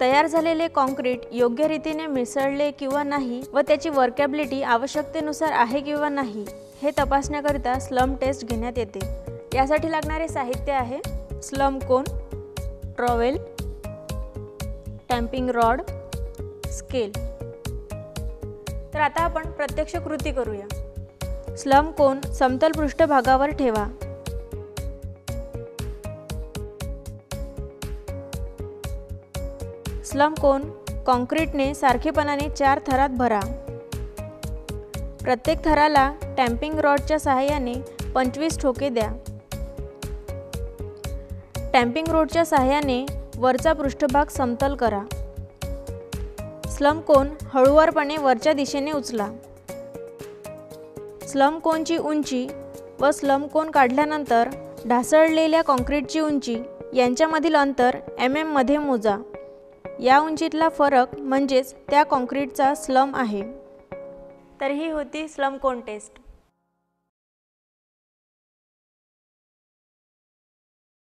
तयार झालेले कॉन्क्रीट योग्य रीतीने मिसळले किंवा नाही व त्याची वर्कॅबिलिटी आवश्यकतेनुसार आहे किंवा नाही हे तपासण्याकरिता स्लम टेस्ट घेण्यात येते. यासाठी लागणारे साहित्य आहे slump cone trowel tamping rod scale तर आता आपण प्रत्यक्ष कृती करूया. स्लम कोन समतल पृष्ठभागावर ठेवा. स्लम कोन कॉन्क्रीटने सारखेपणाने चार थरात भरा. प्रत्येक थराला टॅम्पिंग रॉडच्या सहाय्याने पंचवीस ठोके द्या. टॅम्पिंग रोडच्या सहाय्याने वरचा पृष्ठभाग समतल करा. स्लम कोन हळूवारपणे वरच्या दिशेने उचला. स्लम कोनची उंची व स्लम कोन काढल्यानंतर ढासळलेल्या कॉन्क्रीटची उंची यांच्यामधील अंतर एम एममध्ये मोजा. या उंचीतला फरक म्हणजेच त्या कॉन्क्रीटचा स्लम आहे. तर ही होती स्लम कोन टेस्ट